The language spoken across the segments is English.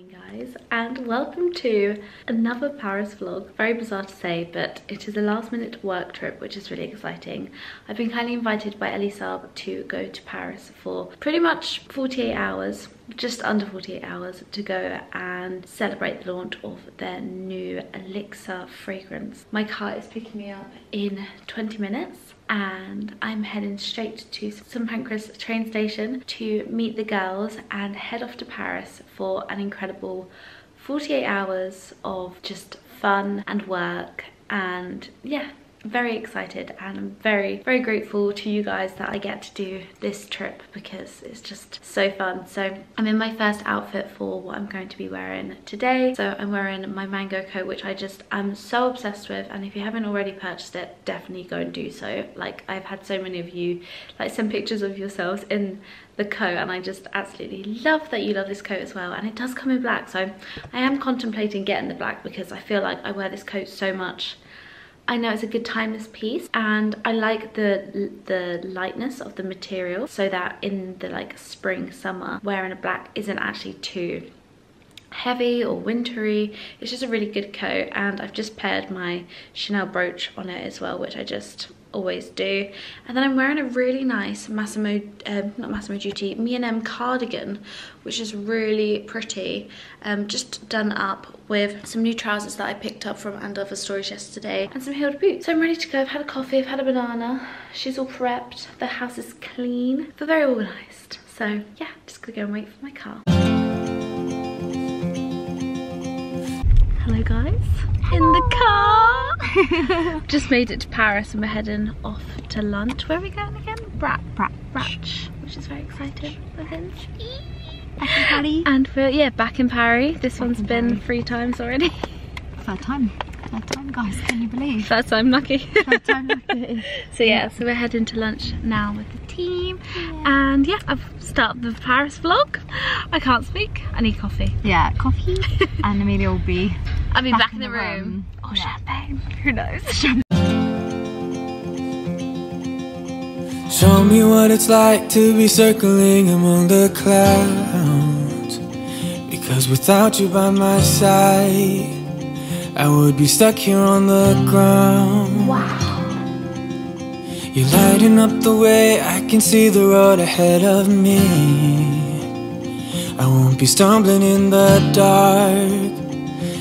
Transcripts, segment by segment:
morning guys and welcome to another Paris vlog. Very bizarre to say but it is a last minute work trip which is really exciting. I've been kindly invited by Elie Saab to go to Paris for pretty much 48 hours just under 48 hours to go and celebrate the launch of their new Elixir fragrance. My car is picking me up in 20 minutes and I'm heading straight to St Pancras train station to meet the girls and head off to Paris for an incredible 48 hours of just fun and work. And yeah very excited and I'm very very grateful to you guys that I get to do this trip because it's just so fun. So I'm in my first outfit for what I'm going to be wearing today. So I'm wearing my mango coat which I just I'm so obsessed with. And if you haven't already purchased it definitely go and do so. Like I've had so many of you like send pictures of yourselves in the coat and I just absolutely love that you love this coat as well. And it does come in black. So I am contemplating getting the black because I feel like I wear this coat so much I know it's a good timeless piece and I like the the lightness of the material so that in the like spring summer wearing a black isn't actually too heavy or wintry. It's just a really good coat and I've just paired my Chanel brooch on it as well which I just always do. And then I'm wearing a really nice Massimo um, not Massimo Dutti M cardigan which is really pretty um, just done up with some new trousers that I picked up from & Other Stories yesterday and some heeled boots. So I'm ready to go. I've had a coffee I've had a banana. She's all prepped. The house is clean but very organized. So yeah just gonna go and wait for my car. Hello guys. In the car. Just made it to Paris and we're heading off to lunch. Where are we going again? Brat, Brat, Brach, which is very exciting. Back in Paris. And for, yeah, back in Paris. This back one's been Paris. three times already. Third time. Third time, guys, can you believe? Third time lucky. Third time lucky. so yeah, so we're heading to lunch now with the team. Yeah. And yeah, I've started the Paris vlog. I can't speak, I need coffee. Yeah, coffee. and Amelia will be I'll be back, back in, in, the, room. room. Or yeah. champagne, who knows? Show me what it's like to be circling among the clouds Because without you by my side I would be stuck here on the ground Wow You're lighting up the way I can see the road ahead of me I won't be stumbling in the dark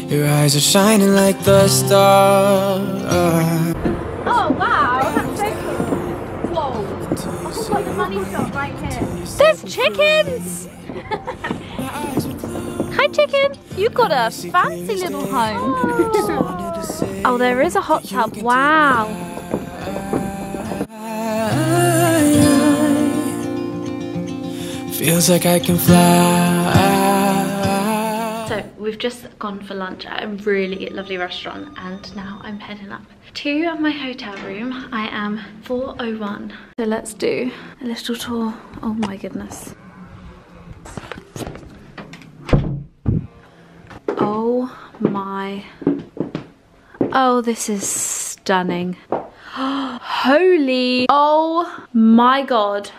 your eyes are shining like the stars. Oh wow, that's so cool. Whoa. I've got the money shop right here. There's chickens! Uh, Hi chicken! You've got a fancy little home. Oh. oh, there is a hot tub. Wow. Feels like I can fly So we've just gone for lunch at a really lovely restaurant and now I'm heading up to my hotel room. I am 401. So let's do a little tour. Oh my goodness. Oh my. Oh, this is stunning. Holy. Oh my God.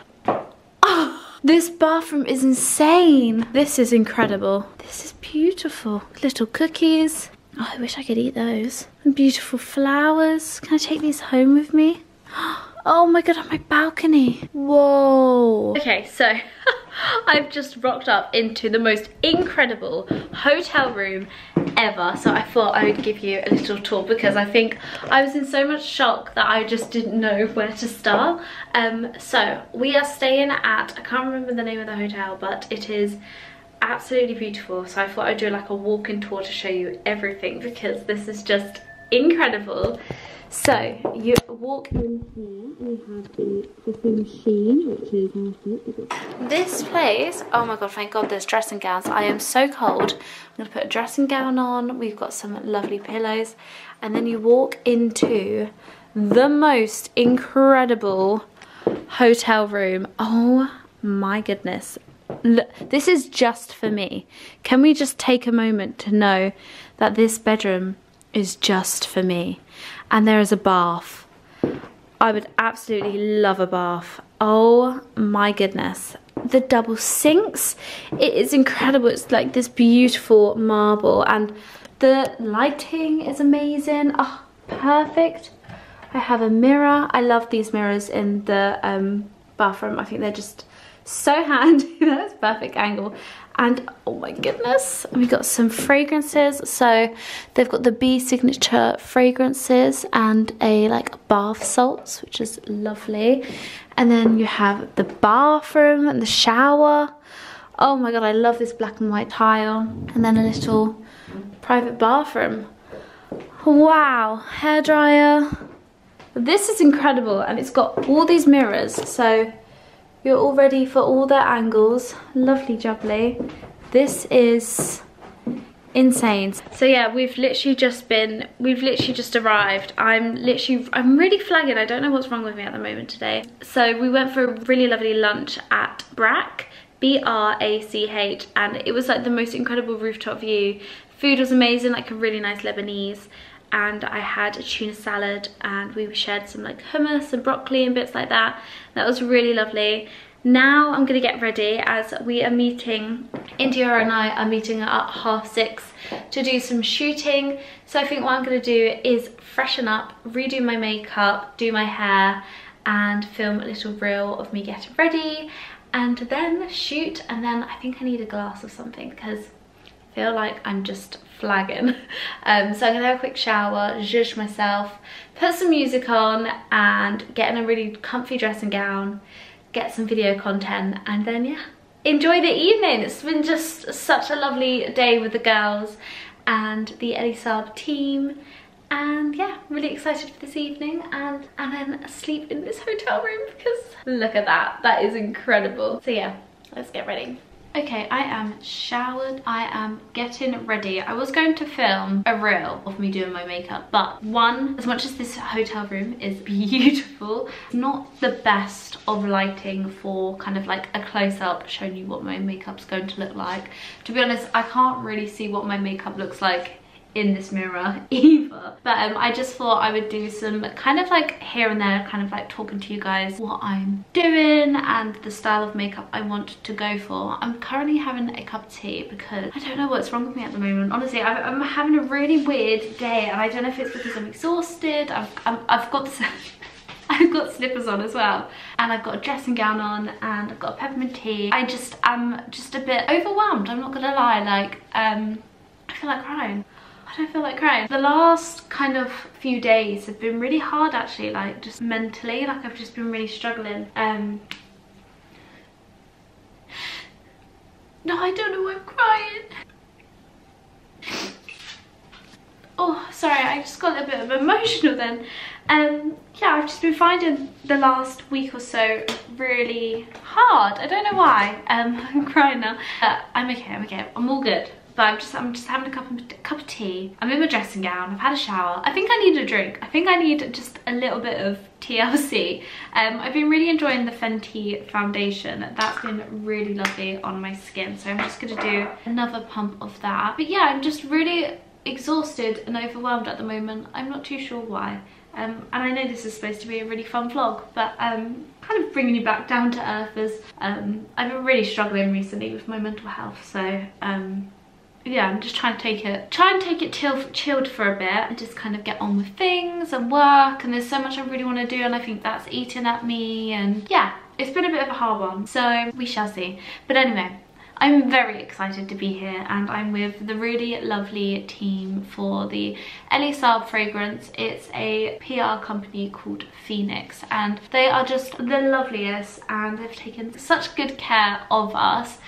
Oh, this bathroom is insane. This is incredible. This is beautiful. Little cookies. Oh, I wish I could eat those. And beautiful flowers. Can I take these home with me? Oh my god, on my balcony. Whoa. Okay, so I've just rocked up into the most incredible hotel room ever. So I thought I would give you a little tour because I think I was in so much shock that I just didn't know where to start. Um, so we are staying at, I can't remember the name of the hotel, but it is absolutely beautiful so I thought I'd do like a walking tour to show you everything because this is just incredible so you walk in here. We have the coffee machine which is this place oh my god thank god there's dressing gowns. I am so cold. I'm gonna put a dressing gown on. We've got some lovely pillows. And then you walk into the most incredible hotel room. Oh my goodness. This is just for me. Can we just take a moment to know that this bedroom is just for me? And there is a bath. I would absolutely love a bath. Oh my goodness. the double sinks. It is incredible. It's like this beautiful marble and the lighting is amazing. Oh, perfect. I have a mirror. I love these mirrors in the um, bathroom. I think they're just so handy. That's perfect angle. And oh my goodness, we got some fragrances. So they've got the B signature fragrances and a like bath salts, which is lovely. And then you have the bathroom and the shower. Oh my god, I love this black and white tile. And then a little private bathroom. Wow, hairdryer. This is incredible and it's got all these mirrors. So you're all ready for all the angles. Lovely jubbly. This is insane. So yeah, we've literally just been, we've literally just arrived. I'm literally, I'm really flagging. I don't know what's wrong with me at the moment today. So we went for a really lovely lunch at Brach. B-R-A-C-H and it was like the most incredible rooftop view. Food was amazing, like a really nice Lebanese and I had a tuna salad and we shared some like hummus and broccoli and bits like that. That was really lovely. Now I'm gonna get ready as we are meeting, India and I are meeting at half six to do some shooting. So I think what I'm gonna do is freshen up, redo my makeup, do my hair and film a little reel of me getting ready and then shoot and then I think I need a glass of something because feel like I'm just flagging. Um, so I'm gonna have a quick shower, zhuzh myself, put some music on and get in a really comfy dressing gown, get some video content and then yeah, enjoy the evening. It's been just such a lovely day with the girls and the Elie Saab team and yeah really excited for this evening and and then sleep in this hotel room because look at that that is incredible so yeah let's get ready Okay, I am showered. I am getting ready. I was going to film a reel of me doing my makeup, but one, as much as this hotel room is beautiful, not the best of lighting for kind of like a close-up showing you what my makeup's going to look like. To be honest, I can't really see what my makeup looks like in this mirror either. But um, I just thought I would do some kind of like here and there kind of like talking to you guys what I'm doing and the style of makeup I want to go for. I'm currently having a cup of tea because I don't know what's wrong with me at the moment. Honestly I'm, having a really weird day and I don't know if it's because I'm exhausted. I've, i have got I've got slippers on as well. And I've got a dressing gown on and I've got a peppermint tea. I just am just a bit overwhelmed I'm not gonna lie. Like um I feel like crying I don't feel like crying. The last kind of few days have been really hard actually, like just mentally, like I've just been really struggling. Um, no, I don't know why I'm crying. Oh, sorry, I just got a bit of emotional then. Um, yeah, I've just been finding the last week or so really hard. I don't know why. Um, I'm crying now. I'm okay, I'm okay. I'm all good but I'm just I'm just having a cup of, cup of tea. I'm in my dressing gown, I've had a shower. I think I need a drink. I think I need just a little bit of TLC. Um, I've been really enjoying the Fenty foundation. That's been really lovely on my skin. So I'm just gonna do another pump of that. But yeah, I'm just really exhausted and overwhelmed at the moment. I'm not too sure why. Um, and I know this is supposed to be a really fun vlog, but um, kind of bringing you back down to earth as um, I've been really struggling recently with my mental health. So um, yeah, I'm just trying to take it, try and take it chill, chilled for a bit and just kind of get on with things and work and there's so much I really want to do and I think that's eating at me and yeah, it's been a bit of a hard one. So we shall see. But anyway, I'm very excited to be here and I'm with the really lovely team for the Elie Saab fragrance. It's a PR company called Phoenix and they are just the loveliest and they've taken such good care of us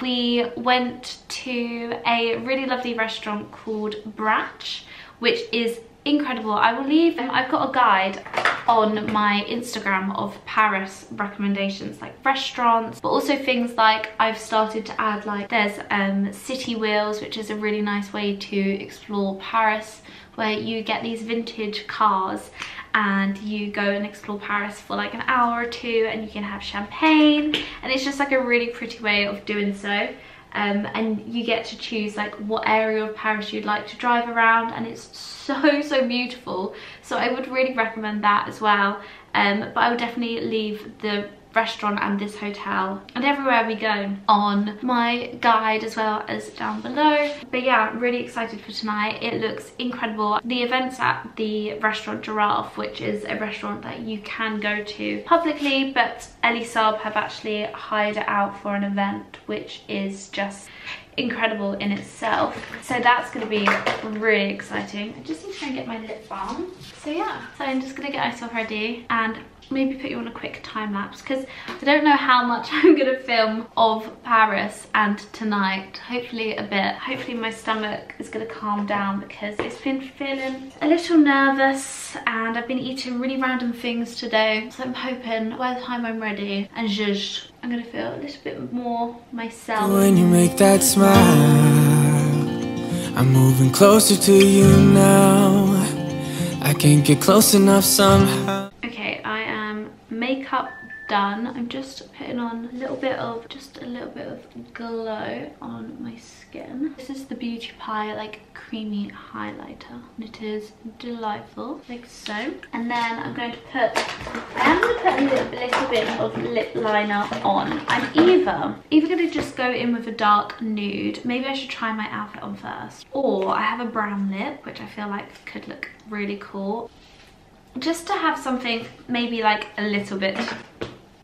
we went to a really lovely restaurant called Brach, which is incredible. I will leave, I've got a guide on my Instagram of Paris recommendations like restaurants but also things like I've started to add like there's um, City Wheels which is a really nice way to explore Paris where you get these vintage cars and you go and explore Paris for like an hour or two and you can have champagne. And it's just like a really pretty way of doing so. Um, and you get to choose like what area of Paris you'd like to drive around and it's so so beautiful. So I would really recommend that as well. Um, but I would definitely leave the restaurant and this hotel and everywhere we go on. My guide as well as down below. But yeah I'm really excited for tonight. It looks incredible. The events at the restaurant giraffe which is a restaurant that you can go to publicly but Elie Saab have actually hired it out for an event which is just incredible in itself. So that's going to be really exciting. I just need to try and get my lip balm so yeah so i'm just gonna get myself ready and maybe put you on a quick time lapse because I don't know how much I'm gonna film of Paris and tonight. Hopefully a bit hopefully my stomach is gonna calm down because it's been feeling a little nervous and I've been eating really random things today. So I'm hoping by the time I'm ready and zhuzh I'm gonna feel a little bit more myself. When you make that smile I'm moving closer to you now. I can't get close enough somehow makeup done. I'm just putting on a little bit of, just a little bit of glow on my skin. This is the Beauty Pie like creamy highlighter. And it is delightful, like so. And then I'm going to put, I am going to put a little, little bit of lip liner on. I'm either, either going to just go in with a dark nude. Maybe I should try my outfit on first. Or I have a brown lip, which I feel like could look really cool just to have something maybe like a little bit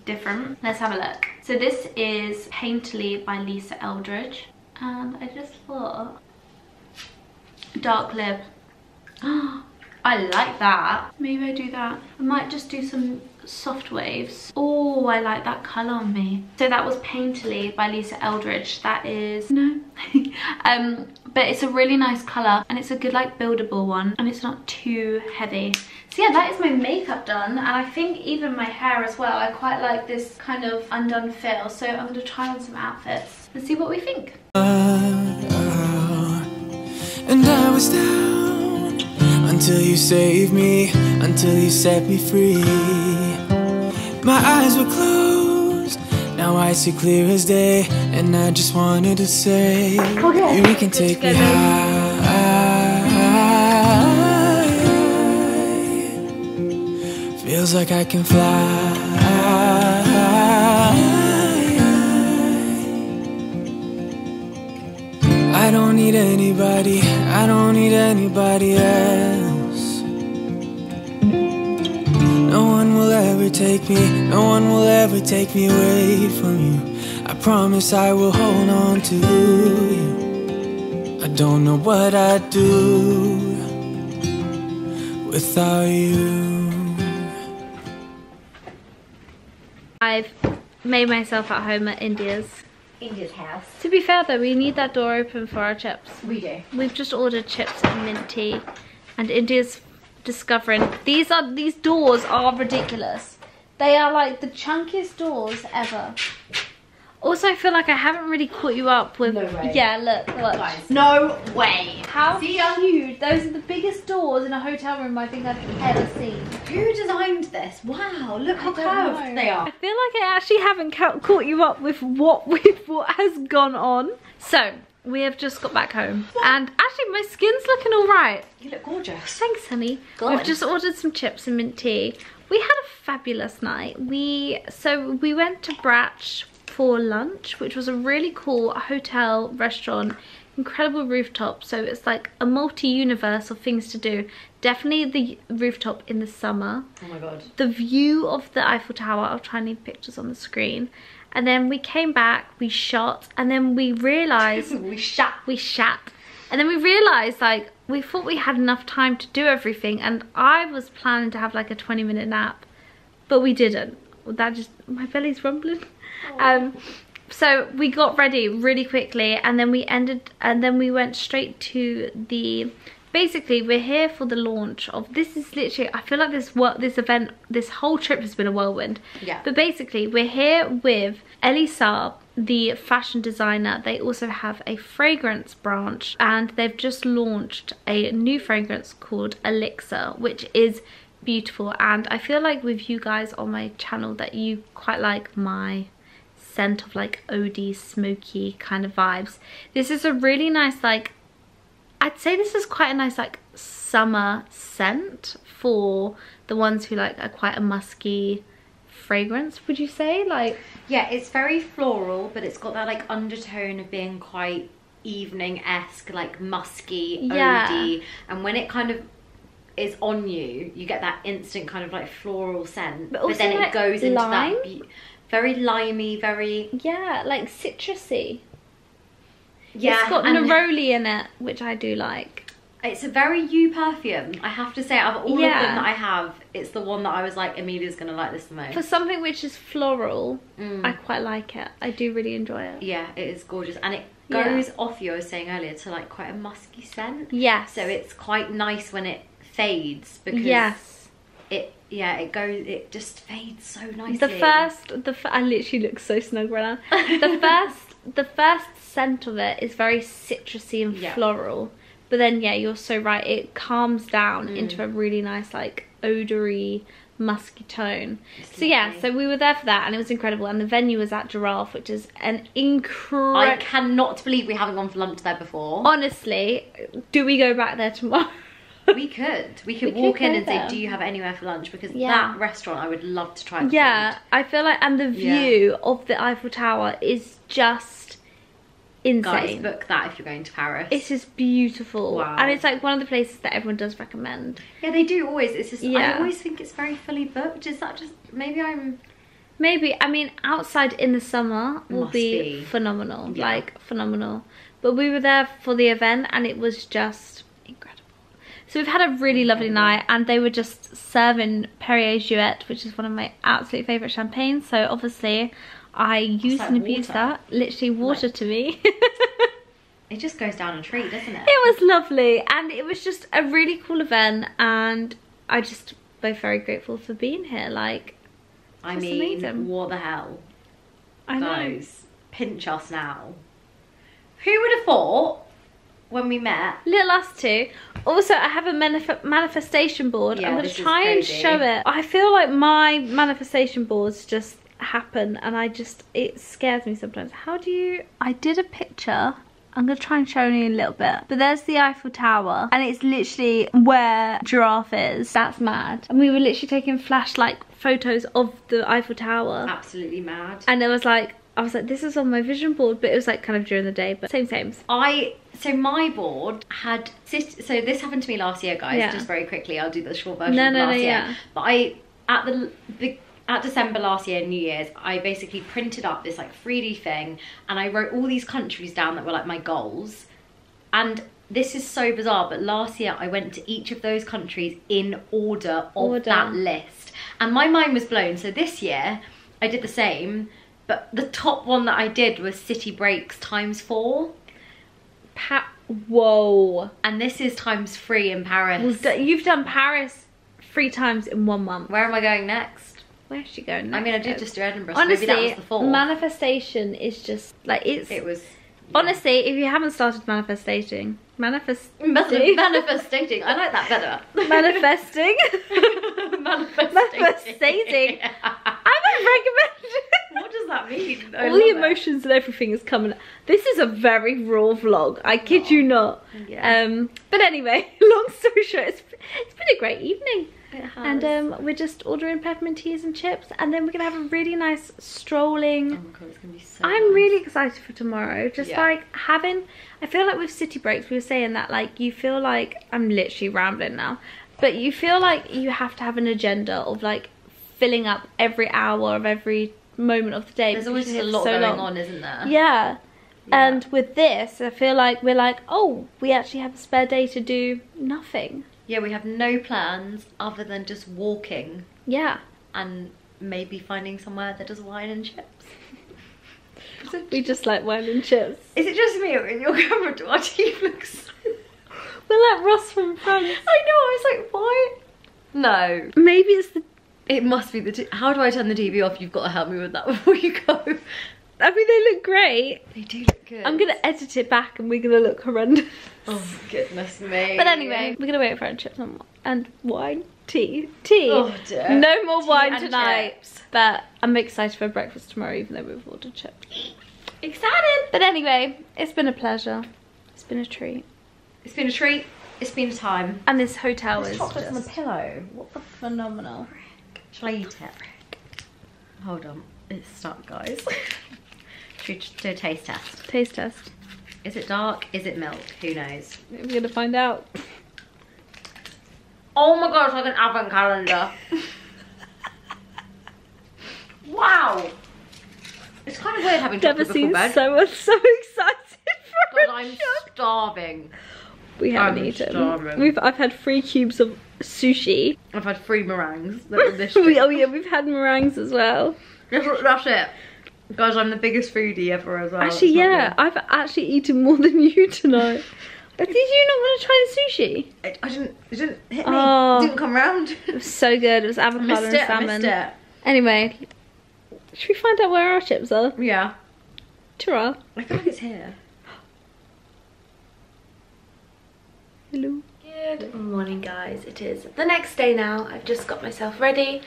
different. Let's have a look. So this is Painterly by Lisa Eldridge. And I just thought, dark lip. I like that. Maybe I do that. I might just do some soft waves. Oh, I like that colour on me. So that was Painterly by Lisa Eldridge. That is, no. um, but it's a really nice colour and it's a good like buildable one and it's not too heavy. So yeah, that is my makeup done. And I think even my hair as well. I quite like this kind of undone feel. So I'm going to try on some outfits and see what we think. and I was down until you saved me, until you set me free. My eyes were closed, now I see clear as day. And I just wanted to say, okay. you can take me high. Feels like I can fly I don't need anybody, I don't need anybody else ever take me, no one will ever take me away from you I promise I will hold on to you I don't know what I'd do without you I've made myself at home at India's. India's house. To be fair though, we need that door open for our chips. We do. We've just ordered chips and mint tea. And India's discovering these are these doors are ridiculous. They are like the chunkiest doors ever. Also, I feel like I haven't really caught you up with... No way. Yeah, look, look. Guys, no way. How See cute. Those are the biggest doors in a hotel room I think I've ever seen. Who designed this? Wow, look how curved they are. I feel like I actually haven't ca caught you up with what, with what has gone on. So, we have just got back home. What? And actually, my skin's looking all right. You look gorgeous. Thanks, honey. We've just ordered some chips and mint tea. We had a fabulous night. We So, we went to Brach for lunch, which was a really cool hotel restaurant incredible rooftop. So it's like a multi-universe of things to do. Definitely the rooftop in the summer. Oh my god. The view of the eiffel tower i'll try and leave pictures on the screen. And then we came back we shot and then we realized we shot we shot and then we realized like we thought we had enough time to do everything and i was planning to have like a 20 minute nap but we didn't. That just my belly's rumbling. Um, so we got ready really quickly and then we ended and then we went straight to the basically we're here for the launch of this is literally i feel like this work this event this whole trip has been a whirlwind. Yeah. But basically we're here with Elie Saab the fashion designer they also have a fragrance branch and they've just launched a new fragrance called elixir which is beautiful and i feel like with you guys on my channel that you quite like my scent of like oud smoky kind of vibes. This is a really nice like, I'd say this is quite a nice like summer scent for the ones who like are quite a musky fragrance, would you say? Like, Yeah, it's very floral, but it's got that like undertone of being quite evening-esque, like musky, Yeah. And when it kind of is on you, you get that instant kind of like floral scent. But But, then like, it goes into lime? that be- very limey, very yeah, like citrusy. yeah. it's got neroli in it, which I do like. It's a very you perfume. I have to say, out of all Yeah. of them that I have, it's the one that I was like, Amelia's gonna like this the most. For something which is floral, Mm. I quite like it. I do really enjoy it. Yeah, it is gorgeous, and it Yeah. goes off you. I was saying earlier to like quite a musky scent. Yes. So it's quite nice when it fades because yes. it yeah it goes it just fades so nicely. The first, the f- I literally look so snug right now. The first, the first scent of it is very citrusy and Yeah. floral, but then yeah, you're so right. It calms down Mm. into a really nice like odory, musky tone. It's So yeah, so we were there for that, and it was incredible. And the venue was at Giraffe, which is an incredible. I cannot believe we haven't gone for lunch there before. Honestly, do we go back there tomorrow? we could we could We walk could in and there. say, "Do you have anywhere for lunch?" Because Yeah. that restaurant, I would love to try. Yeah, food. I feel like, and the Yeah. view of the Eiffel Tower is just insane. Guys, book that if you're going to Paris. It is beautiful. Wow. And it's like one of the places that everyone does recommend. yeah, they do always. It's just yeah. I always think it's very fully booked. Is that just maybe I'm Maybe, I mean, outside in the summer will be, be. phenomenal. Yeah. Like, phenomenal. But we were there for the event and it was just incredible. So we've had a really lovely night and they were just serving Perrier Jouet, which is one of my absolute favourite champagnes. So obviously I used like and abused water? that. Literally water to me. it just goes down a treat, doesn't it? It was lovely and it was just a really cool event and I just both very grateful for being here. Like, I mean, amazing. what the hell? I know. Guys, pinch us now. Who would have thought when we met? Little us two. Also, I have a manif- manifestation board. Yeah, I'm going to try and show it. I feel like my manifestation boards just happen and I just, it scares me sometimes. How do you, I did a picture. I'm going to try and show you a little bit. But there's the Eiffel Tower and it's literally where Giraffe is. That's mad. And we were literally taking flashlight photos of the Eiffel Tower. Absolutely mad. And it was like, I was like, this is on my vision board, but it was like kind of during the day, but same, same. I so my board had so this happened to me last year, guys. Yeah. Just very quickly, I'll do the short version No, of no, no, last year. yeah. But I at the the at December last year, New Year's, I basically printed up this like 3D thing, and I wrote all these countries down that were like my goals. And this is so bizarre, but last year I went to each of those countries in order of Order. that list, and my mind was blown. So this year I did the same. But the top one that I did was city breaks times four. Pa- Whoa. And this is times three in Paris. Well, you've done Paris three times in one month. Where am I going next? Where's she going next? I mean, I did just do Edinburgh, so Honestly, maybe that was the manifestation is just like it's. it was. Honestly, if you haven't started manifesting, manifest. Manif- manifestating. I like that better. manifesting. Manifestating. I would recommend. what does that mean? I All the love it. emotions and everything is coming. This is a very raw vlog. I kid you not. Yeah. Um, but anyway, long story short, it's, it's been a great evening. And um, we're just ordering peppermint teas and chips, and then we're gonna have a really nice strolling. oh my god, it's gonna be so. I'm nice. really excited for tomorrow. Just Yeah. like having, I feel like with city breaks, we were saying that like you feel like I'm literally rambling now, but you feel like you have to have an agenda of like filling up every hour of every moment of the day. There's always a lot so going long. on, isn't there? Yeah. Yeah. And with this, I feel like we're like, oh, we actually have a spare day to do nothing. Yeah, we have no plans other than just walking Yeah. and maybe finding somewhere that does wine and chips. We just like wine and chips. is it just me or in your camera? Do our teeth look so... We're like Ross from France. I know, I was like, why? No. Maybe it's the. It must be the... T- How do I turn the TV off? You've got to help me with that before you go. I mean, they look great. They do look good. I'm gonna edit it back and we're gonna look horrendous. Oh, goodness me. But anyway, we're gonna wait for our chips and, and wine. Tea. Tea. Oh, dear. No more Tea wine tonight. chips. But I'm excited for breakfast tomorrow, even though we've ordered chips. Excited. But anyway, it's been a pleasure. It's been a treat. It's been a treat. It's been a time. And this hotel There's is chocolates on the just pillow. phenomenal. Shall I eat it? Hold on, it's stuck, guys. Should we do a taste test? Taste test. Is it dark? Is it milk? Who knows? We're gonna find out. Oh my gosh, like an advent calendar. wow. It's kind of weird having Never seen bed. someone so excited for God, a I'm starving. We haven't I'm eaten. starving. We've I've had three cubes of sushi. I've had three meringues. that this we, oh yeah, we've had meringues as well. That's, that's it. Guys, I'm the biggest foodie ever as well. actually, It's not yeah, I've actually eaten more than you tonight. Did you not want to try the sushi? I, I didn't, it didn't hit me. Oh. It didn't come round. It was so good. It was I avocado missed and it, I salmon. missed it. Anyway, should we find out where our chips are? Yeah. Ta-ra. I feel like it's here. Hello. Good morning guys. It is the next day now. I've just got myself ready.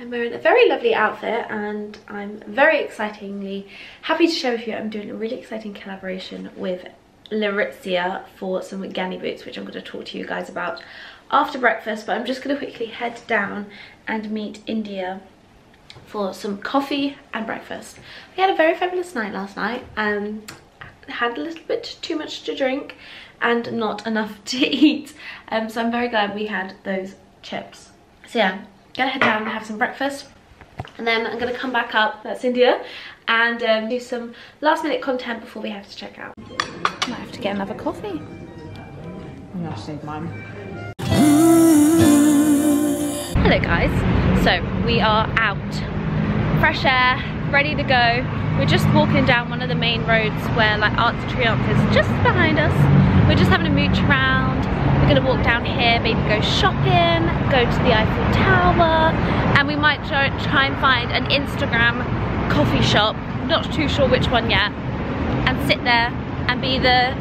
I'm wearing a very lovely outfit and I'm very excitingly happy to share with you I'm doing a really exciting collaboration with Laritzia for some Ganni boots which I'm going to talk to you guys about after breakfast but I'm just going to quickly head down and meet India for some coffee and breakfast. We had a very fabulous night last night. Um, had a little bit too much to drink and not enough to eat. Um, so I'm very glad we had those chips. So yeah, gonna head down and have some breakfast. And then I'm gonna come back up, that's India, and um, do some last minute content before we have to check out. Might have to get another coffee. I'm gonna save mine. Hello guys, so we are out, fresh air, ready to go. We're just walking down one of the main roads where like de Triomphe is just behind us. We're just having a mooch around. We're gonna walk down here, maybe go shopping, go to the Eiffel Tower, and we might try, try and find an Instagram coffee shop, not too sure which one yet, and sit there and be the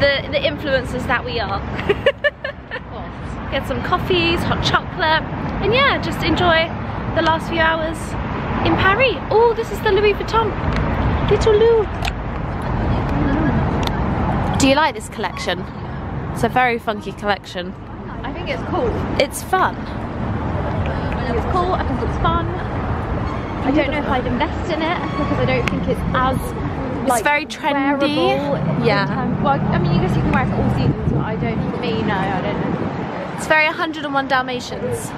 the, the influencers that we are. get some coffees, hot chocolate, and yeah, just enjoy the last few hours in Paris. Oh, this is the Louis Vuitton. Little Lou. Do you like this collection? It's a very funky collection. I think it's cool. It's fun. It's cool. I think it's fun. I don't know if I'd invest in it because I don't think it's as It's very trendy. Yeah. well, I mean, I guess you can wear it for all seasons, but I don't. For me, no, I don't know. It's very 101 Dalmatians.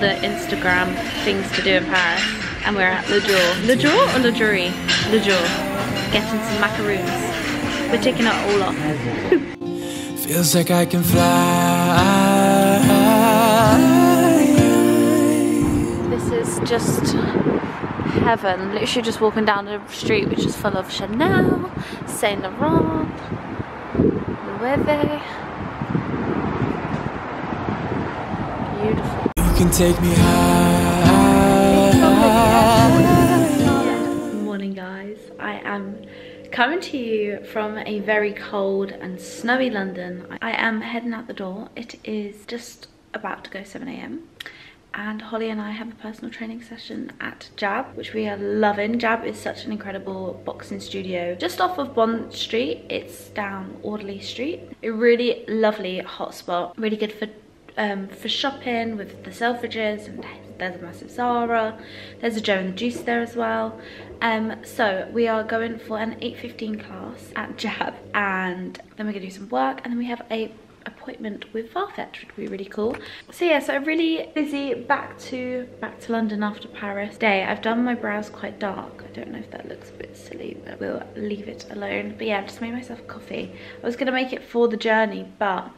The Instagram things to do in Paris and we're at Le Jour. Le Jour or Le Jury? Le Jour. Getting some macaroons. We're taking it all off. feels like I can fly. This is just heaven. Literally just walking down the street which is full of Chanel, Saint Laurent, Loewe. Beautiful. You can take me high. Morning guys, I am coming to you from a very cold and snowy London. I am heading out the door. It is just about to go 7am and Holly and I have a personal training session at Jab which we are loving. Jab is such an incredible boxing studio just off of Bond Street. It's down Audley Street. A really lovely hot spot, really good for um, for shopping with the Selfridges and there's a massive Zara. There's a Joe and the Juice there as well. Um, so we are going for an 8.15 class at Jab and then we're gonna do some work and then we have a appointment with Farfetch which would be really cool. So yeah, so a really busy back to back to London after Paris day. I've done my brows quite dark. I don't know if that looks a bit silly, but we'll leave it alone. But yeah, I've just made myself coffee. I was gonna make it for the journey, but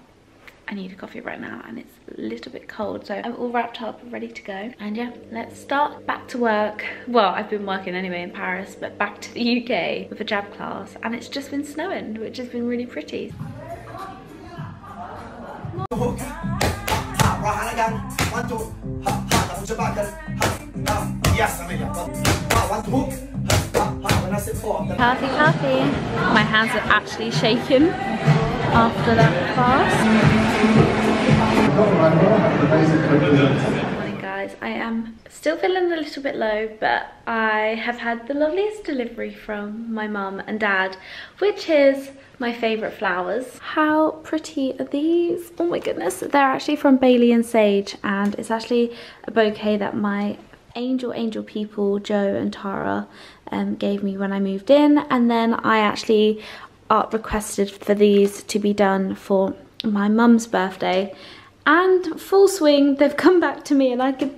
I need a coffee right now and it's a little bit cold so I'm all wrapped up ready to go. And yeah let's start back to work. Well I've been working anyway in Paris but back to the UK with a jab class and it's just been snowing which has been really pretty. Healthy, healthy. My hands are actually shaking after that class. Morning guys, guys. I am still feeling a little bit low, but I have had the loveliest delivery from my mum and dad, which is my favourite flowers. How pretty are these? Oh my goodness. They're actually from Bailey and Sage, and it's actually a bouquet that my angel angel people, Joe and Tara, um, gave me when I moved in. And then I actually art requested for these to be done for my mum's birthday. And full swing they've come back to me and I could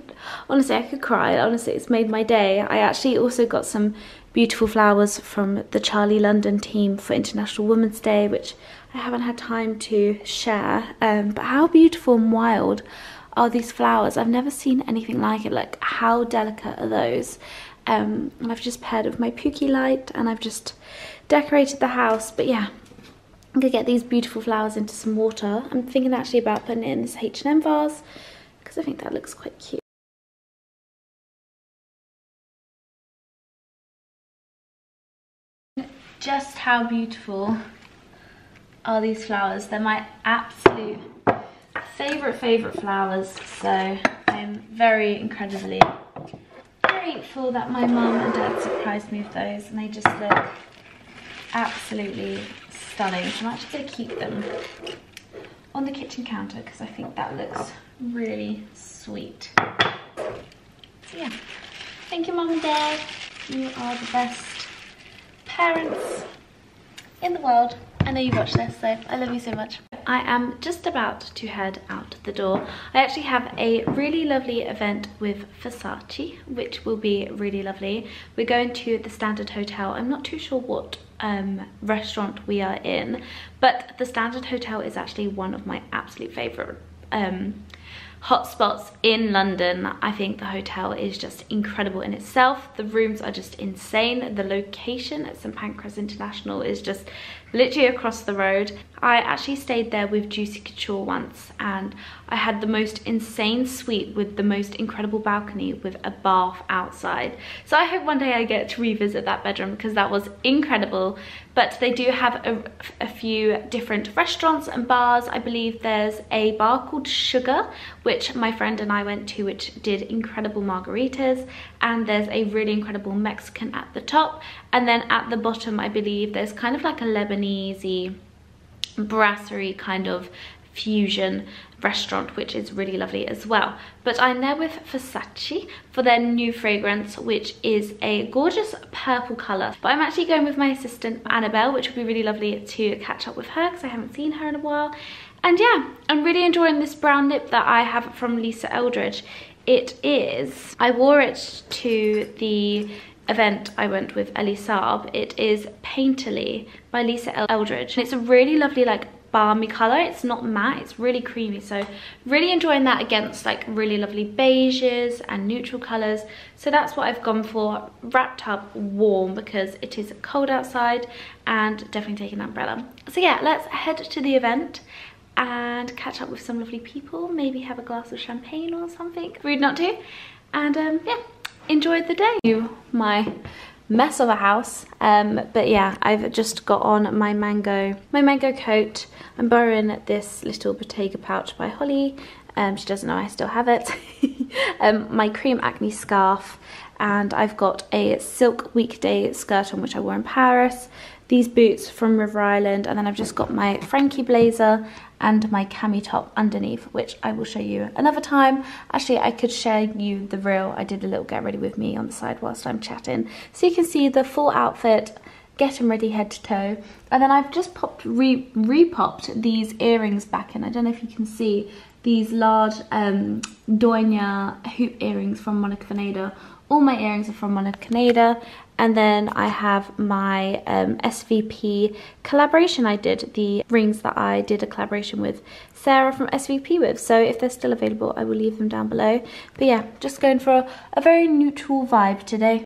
honestly I could cry. Honestly it's made my day. I actually also got some beautiful flowers from the Charlie London team for International Women's Day which I haven't had time to share. Um, but how beautiful and wild are these flowers? I've never seen anything like it. Like how delicate are those? Um, and I've just paired with my Pooky light and I've just decorated the house but yeah I'm gonna get these beautiful flowers into some water. I'm thinking actually about putting it in this H&M vase because I think that looks quite cute. Just how beautiful are these flowers? They're my absolute favourite, favourite flowers. So I'm very incredibly grateful that my mum and dad surprised me with those and they just look absolutely stunning. So I'm actually going to keep them on the kitchen counter because I think that looks really sweet. So yeah, thank you mom and dad. You are the best parents in the world. I know you watch this, so I love you so much. I am just about to head out the door. I actually have a really lovely event with Versace, which will be really lovely. We're going to the Standard Hotel. I'm not too sure what um, restaurant we are in, but the Standard Hotel is actually one of my absolute favourite um, hotspots in London. I think the hotel is just incredible in itself. The rooms are just insane. The location at St Pancras International is just literally across the road. I actually stayed there with Juicy Couture once and I had the most insane suite with the most incredible balcony with a bath outside. So I hope one day I get to revisit that bedroom because that was incredible. But they do have a, a few different restaurants and bars. I believe there's a bar called Sugar, which my friend and I went to, which did incredible margaritas. And there's a really incredible Mexican at the top. And then at the bottom, I believe there's kind of like a Lebanese brasserie kind of fusion restaurant which is really lovely as well. But i'm there with versace for their new fragrance which is a gorgeous purple color. But i'm actually going with my assistant annabelle which will be really lovely to catch up with her because i haven't seen her in a while. And yeah i'm really enjoying this brown lip that i have from lisa eldridge it is i wore it to the event I went with Elie Saab. It is Painterly by Lisa Eldridge. And it's a really lovely like balmy colour. It's not matte, it's really creamy. So really enjoying that against like really lovely beiges and neutral colours. So that's what I've gone for. Wrapped up warm because it is cold outside and definitely take an umbrella. So yeah, let's head to the event and catch up with some lovely people. Maybe have a glass of champagne or something. Rude not to. And um, yeah, enjoyed the day. My mess of a house um, but yeah I've just got on my mango my mango coat I'm borrowing this little Bottega pouch by Holly um, she doesn't know I still have it um, my cream acne scarf and I've got a silk weekday skirt on which I wore in Paris these boots from River Island and then I've just got my Frankie blazer and my cami top underneath which I will show you another time. Actually I could share you the reel. I did a little get ready with me on the side whilst I'm chatting. So you can see the full outfit getting ready head to toe. And then I've just popped re re-popped these earrings back in. I don't know if you can see these large um, Doina hoop earrings from Monica Vinader all my earrings are from Monica Vinader and then I have my um, SVP collaboration I did, the rings that I did a collaboration with Sarah from SVP with. So if they're still available, I will leave them down below. But yeah, just going for a, a very neutral vibe today.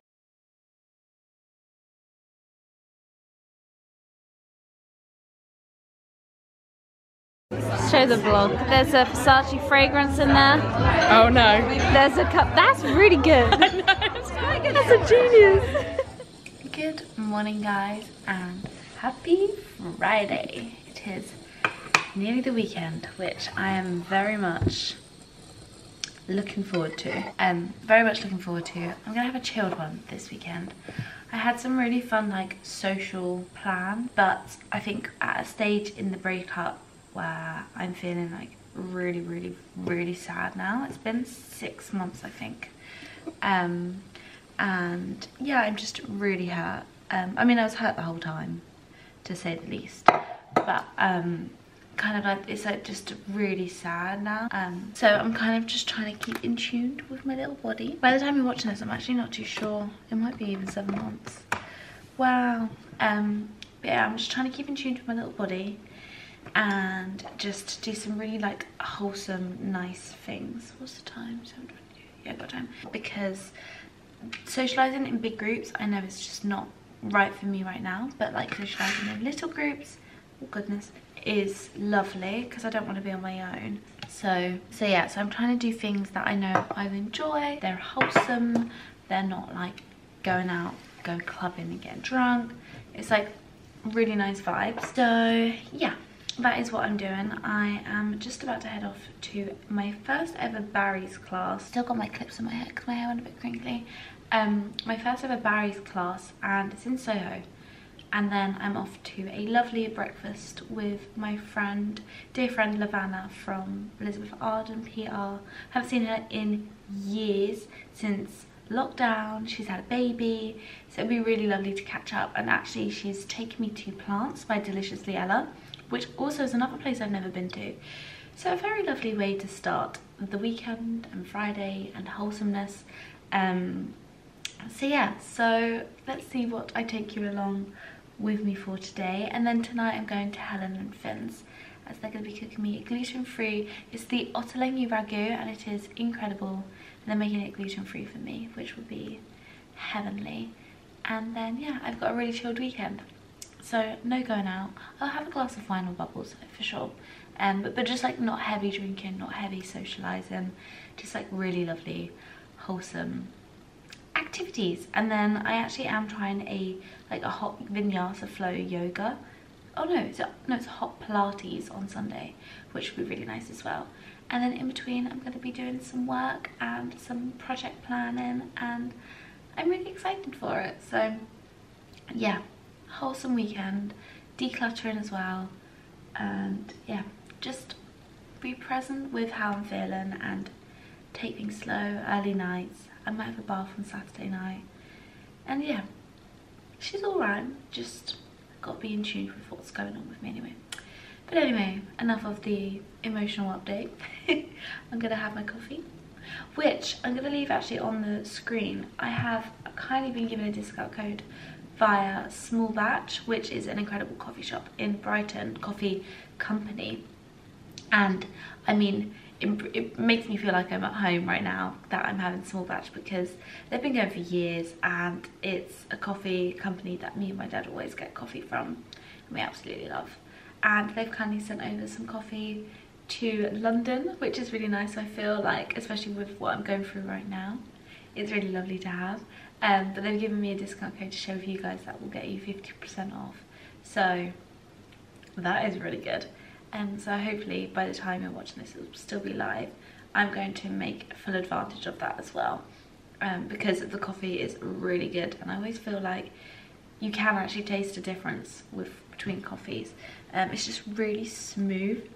Show the vlog. There's a Versace fragrance in there. Oh no. There's a cup. That's really good. That's a genius. Good morning guys and happy Friday. It is nearly the weekend which I am very much looking forward to. Um, very much looking forward to. I'm gonna have a chilled one this weekend. I had some really fun like social plan, but I think at a stage in the breakup where I'm feeling like really, really, really sad now. It's been six months, I think. Um, and yeah, I'm just really hurt. Um, I mean, I was hurt the whole time, to say the least. But um, kind of like it's like just really sad now um so i'm kind of just trying to keep in tune with my little body by the time you're watching this i'm actually not too sure it might be even seven months wow um yeah i'm just trying to keep in tune with my little body and just do some really like wholesome nice things what's the time yeah got time because socializing in big groups i know it's just not right for me right now but like socializing in little groups oh goodness is lovely because I don't want to be on my own. So, so yeah, so I'm trying to do things that I know I enjoy. They're wholesome. They're not like going out, go clubbing and getting drunk. It's like really nice vibes. So yeah, that is what I'm doing. I am just about to head off to my first ever Barry's class. Still got my clips in my hair because my hair went a bit crinkly. Um, my first ever Barry's class and it's in Soho and then I'm off to a lovely breakfast with my friend, dear friend Lavanna from Elizabeth Arden PR. Haven't seen her in years since lockdown. She's had a baby, so it'd be really lovely to catch up. And actually, she's taken me to Plants by Deliciously Ella, which also is another place I've never been to. So a very lovely way to start the weekend and Friday and wholesomeness. Um, so yeah, so let's see what I take you along with me for today. And then tonight I'm going to Helen and Finn's as they're going to be cooking me gluten-free. It's the ottolenghi ragu and it is incredible. And they're making it gluten-free for me, which will be heavenly. And then, yeah, I've got a really chilled weekend. So, no going out. I'll have a glass of wine or bubbles, for sure. Um, but, but just like not heavy drinking, not heavy socialising. Just like really lovely, wholesome activities and then I actually am trying a like a hot vinyasa flow yoga oh no it's a, no it's a hot pilates on Sunday which would be really nice as well and then in between I'm going to be doing some work and some project planning and I'm really excited for it so yeah wholesome weekend decluttering as well and yeah just be present with how I'm feeling and take things slow early nights I might have a bath on Saturday night. And yeah, she's alright, just got to be in tune with what's going on with me anyway. But anyway, enough of the emotional update. I'm going to have my coffee, which I'm going to leave actually on the screen. I have kindly been given a discount code via Small Batch, which is an incredible coffee shop in Brighton, coffee company. And I mean, it, it, makes me feel like I'm at home right now that I'm having small batch because they've been going for years and it's a coffee company that me and my dad always get coffee from and we absolutely love. And they've kindly sent over some coffee to London which is really nice I feel like especially with what I'm going through right now. It's really lovely to have um, but they've given me a discount code to share with you guys that will get you 50% off. So that is really good. And so hopefully by the time you're watching this it will still be live. I'm going to make full advantage of that as well um, because the coffee is really good and I always feel like you can actually taste a difference with between coffees. Um, it's just really smooth.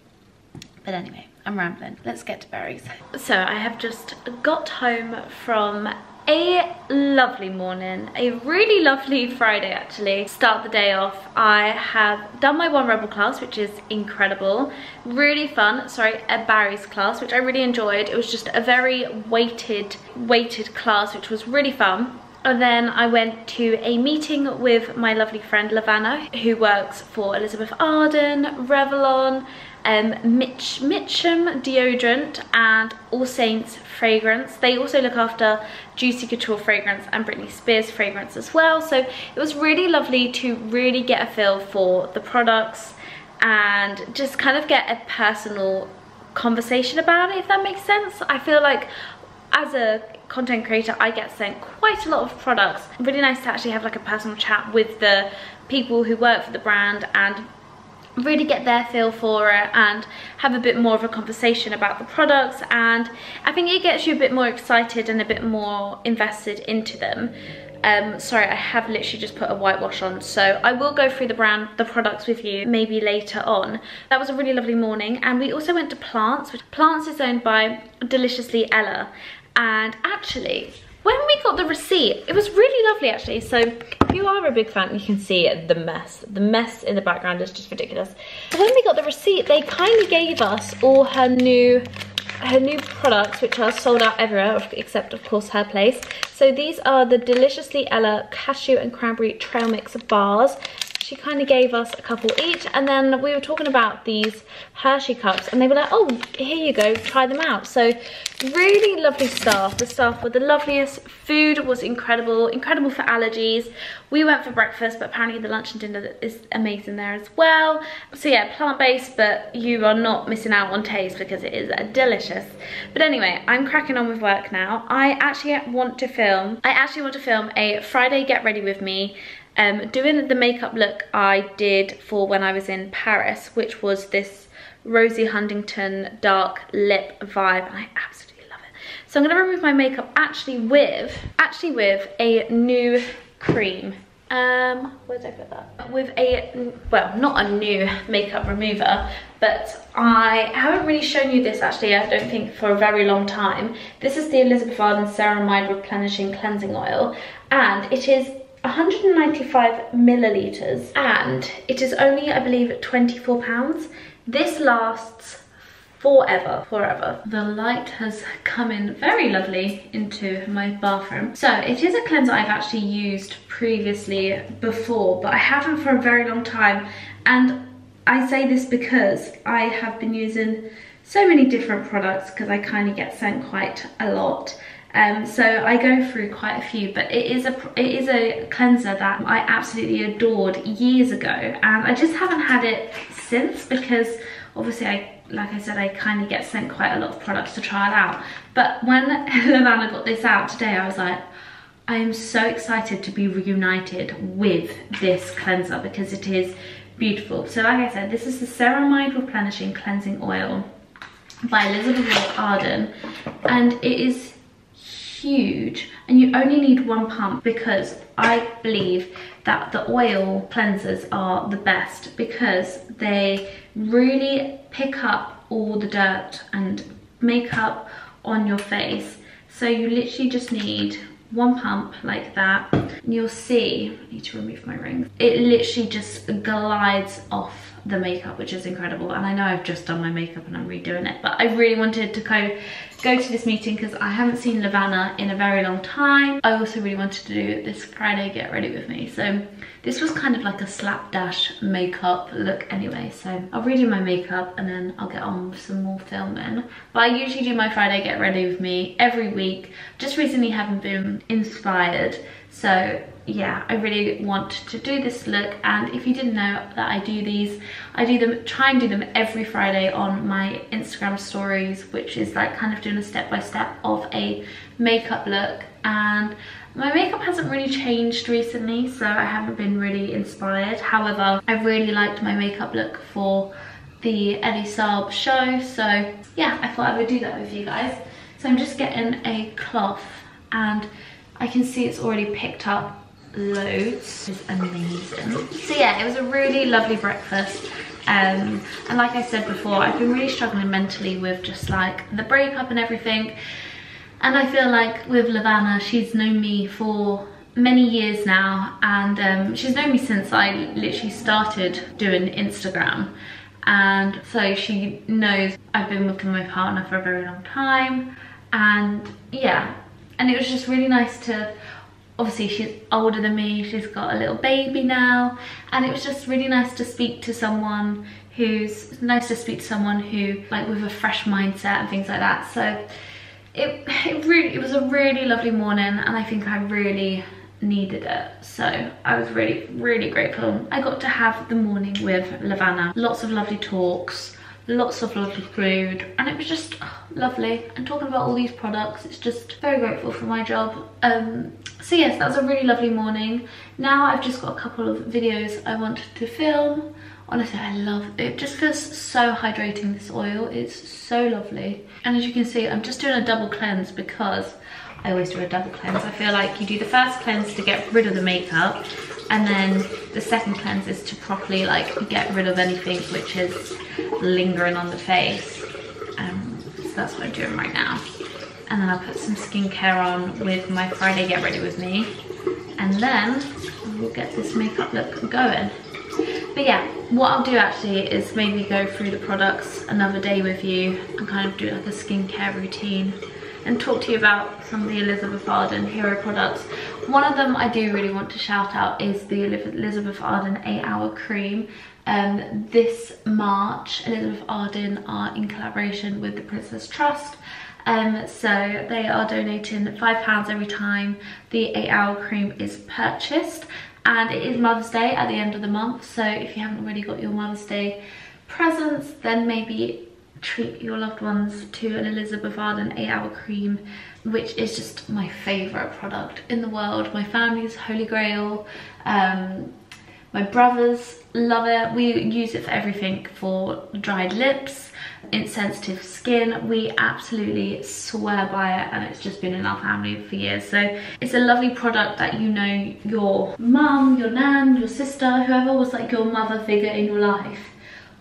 But anyway I'm rambling. Let's get to Barry's so I have just got home from a lovely morning. A really lovely friday actually. Start the day off. I have done my 1Rebel class which is incredible. Really fun. Sorry a barry's class which i really enjoyed. It was just a very weighted weighted class which was really fun. And then I went to a meeting with my lovely friend Lavanna, who works for Elizabeth Arden, Revlon, um, Mitch, Mitchum deodorant and All Saints fragrance. They also look after Juicy Couture fragrance and Britney Spears fragrance as well. So it was really lovely to really get a feel for the products and just kind of get a personal conversation about it, if that makes sense. I feel like as a content creator, I get sent quite a lot of products. Really nice to actually have like a personal chat with the people who work for the brand and really get their feel for it and have a bit more of a conversation about the products and I think it gets you a bit more excited and a bit more invested into them. Um, sorry, I have literally just put a whitewash on, so I will go through the brand, the products with you maybe later on. That was a really lovely morning, and we also went to Plants. Which Plants is owned by Deliciously Ella, and actually, when we got the receipt, it was really lovely actually. So if you are a big fan, you can see the mess. The mess in the background is just ridiculous. But when we got the receipt, they kindly gave us all her new her new products which are sold out everywhere except of course her place so these are the deliciously ella cashew and cranberry trail mix bars she kind of gave us a couple each and then we were talking about these Hershey cups and they were like, oh, here you go, try them out. So really lovely staff. The staff were the loveliest. Food was incredible, incredible for allergies. We went for breakfast, but apparently the lunch and dinner is amazing there as well. So yeah, plant-based, but you are not missing out on taste because it is delicious. But anyway, I'm cracking on with work now. I actually want to film, I actually want to film a Friday get ready with me um, doing the makeup look I did for when I was in Paris, which was this Rosie Huntington dark lip vibe, and I absolutely love it. So I'm gonna remove my makeup actually with, actually with a new cream. Um, where did I put that? With a, well, not a new makeup remover, but I haven't really shown you this actually, I don't think, for a very long time. This is the Elizabeth Arden Ceramide Replenishing Cleansing Oil, and it is 195 milliliters and it is only I believe 24 pounds. This lasts forever forever. The light has come in very lovely into my bathroom. So it is a cleanser I've actually used previously before but I haven't for a very long time. And I say this because I have been using so many different products because I kind of get sent quite a lot um, so I go through quite a few, but it is a it is a cleanser that I absolutely adored years ago, and I just haven't had it since because obviously I like I said I kind of get sent quite a lot of products to try it out. But when Lavana got this out today, I was like. I am so excited to be reunited with this cleanser because it is beautiful. So like I said, this is the Ceramide Replenishing Cleansing Oil by Elizabeth Arden and it is huge and you only need one pump because I believe that the oil cleansers are the best because they really pick up all the dirt and makeup on your face. So you literally just need one pump like that. And you'll see I need to remove my rings. It literally just glides off the makeup which is incredible. And I know I've just done my makeup and I'm redoing it but I really wanted to go go to this meeting because I haven't seen Lavanna in a very long time. I also really wanted to do this Friday get ready with me. So this was kind of like a slapdash makeup look anyway. So I'll redo my makeup and then I'll get on with some more filming. But I usually do my Friday get ready with me every week. Just recently haven't been inspired. So yeah, I really want to do this look and if you didn't know that I do these, I do them, try and do them every Friday on my Instagram stories, which is like kind of doing a step-by-step of a makeup look and my makeup hasn't really changed recently, so I haven't been really inspired. However, I really liked my makeup look for the Elie Saab show, so yeah, I thought I would do that with you guys. So I'm just getting a cloth and I can see it's already picked up loads. It's amazing. So yeah, it was a really lovely breakfast. Um, and like I said before, I've been really struggling mentally with just like the breakup and everything. And I feel like with Lavana, she's known me for many years now and um, she's known me since I literally started doing Instagram and so she knows I've been with my partner for a very long time and yeah and it was just really nice to obviously she's older than me she's got a little baby now and it was just really nice to speak to someone who's nice to speak to someone who like with a fresh mindset and things like that. So it, it really it was a really lovely morning and I think I really needed it. So I was really really grateful. I got to have the morning with Lavanna. lots of lovely talks lots of lovely food and it was just oh, lovely and talking about all these products it's just very grateful for my job um so yes that was a really lovely morning now i've just got a couple of videos i want to film Honestly, I love it. It just feels so hydrating, this oil. It's so lovely. And as you can see, I'm just doing a double cleanse because I always do a double cleanse. I feel like you do the first cleanse to get rid of the makeup and then the second cleanse is to properly like get rid of anything which is lingering on the face. Um, so that's what I'm doing right now. And then I'll put some skincare on with my Friday Get Ready With Me. And then we'll get this makeup look going. But yeah, what I'll do actually is maybe go through the products another day with you and kind of do like a skincare routine and talk to you about some of the Elizabeth Arden hero products. One of them I do really want to shout out is the Elizabeth Arden 8 Hour Cream. Um, this March, Elizabeth Arden are in collaboration with the Prince's Trust. Um, so they are donating £5 every time the 8 Hour Cream is purchased. And it is Mother's Day at the end of the month. So if you haven't already got your Mother's Day presents, then maybe treat your loved ones to an Elizabeth Arden 8 hour cream which is just my favourite product in the world. My family's holy grail. Um, my brothers love it. We use it for everything for dried lips, insensitive skin. We absolutely swear by it and it's just been in our family for years. So it's a lovely product that you know your mum, your nan, your sister, whoever was like your mother figure in your life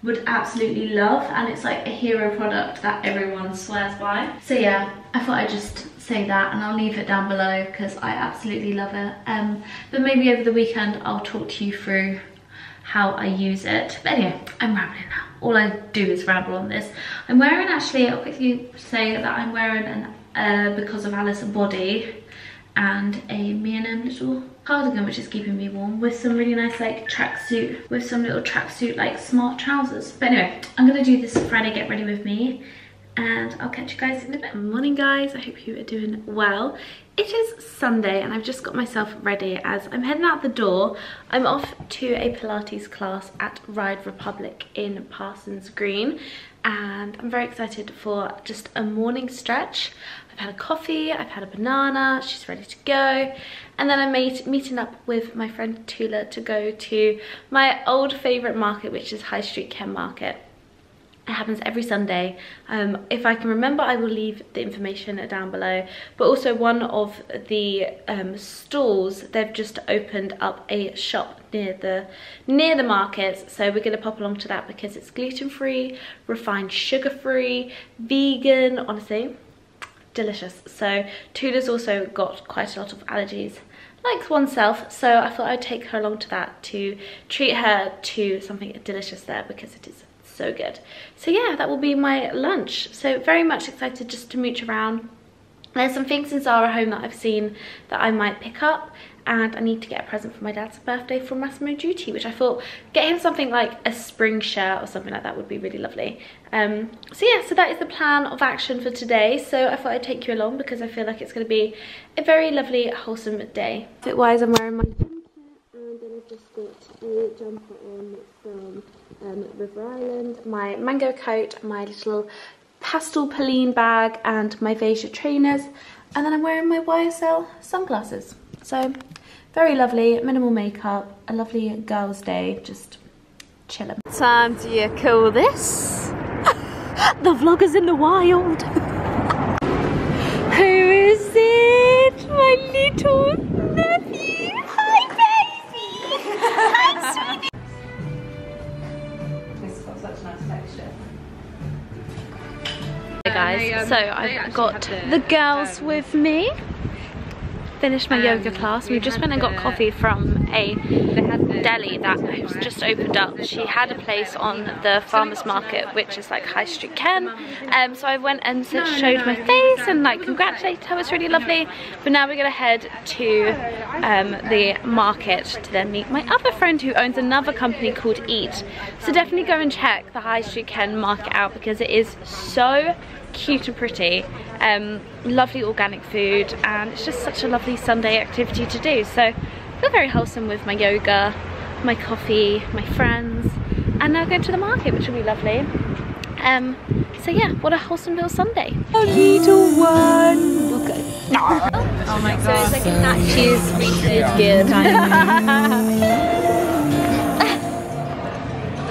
would absolutely love and it's like a hero product that everyone swears by. So yeah, I thought I'd just say that and I'll leave it down below because I absolutely love it. Um, but maybe over the weekend I'll talk to you through how I use it. But anyway, I'm rambling now. All I do is ramble on this. I'm wearing actually, I'll quickly say that I'm wearing an uh, Because of Alice body and a M little cardigan which is keeping me warm with some really nice like tracksuit with some little tracksuit like smart trousers. But anyway i'm gonna do this friday get ready with me and i'll catch you guys in a bit. Morning guys. I hope you are doing well. It is sunday and i've just got myself ready as i'm heading out the door. I'm off to a pilates class at ride republic in parsons green and i'm very excited for just a morning stretch I've had a coffee, I've had a banana, she's ready to go. And then I'm meeting up with my friend Tula to go to my old favourite market, which is High Street Ken Market. It happens every Sunday. Um, if I can remember, I will leave the information down below. But also one of the um, stalls, they've just opened up a shop near the near the market. So we're going to pop along to that because it's gluten-free, refined sugar-free, vegan, honestly delicious. So Tula's also got quite a lot of allergies like oneself so I thought I'd take her along to that to treat her to something delicious there because it is so good. So yeah, that will be my lunch. So very much excited just to mooch around. There's some things in Zara home that I've seen that I might pick up and I need to get a present for my dad's birthday from Massimo Dutti, which I thought get him something like a spring shirt or something like that would be really lovely. Um, so yeah, so that is the plan of action for today. So I thought I'd take you along because I feel like it's going to be a very lovely, wholesome day. Fit-wise, I'm wearing my jumper and then I've just got a jumper on from um, River Island, my mango coat, my little pastel Polene bag and my Veja trainers and then I'm wearing my YSL sunglasses. So very lovely, minimal makeup, a lovely girls day, just chilling. Time do you this? the vloggers in the wild. Who is it? My little Guys, um, so I've got the girls um, with me finished my um, yoga class. We just went and got coffee from a deli that has just opened up. She had a place on the farmer's market, which is like High Street Ken. Um, so I went and showed my face and like congratulated her. It was really lovely. But now we're gonna head to um, the market to then meet my other friend who owns another company called Eat. So definitely go and check the High Street Ken market out because it is so cute and pretty. Um, lovely organic food and it's just such a lovely Sunday activity to do. So feel very wholesome with my yoga, my coffee, my friends and now going to the market which will be lovely. Um, so yeah, what a wholesome little Sunday. A little one. oh my god. So it's like a Natchez Reese's good.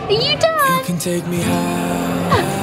Are you done? You can take me high.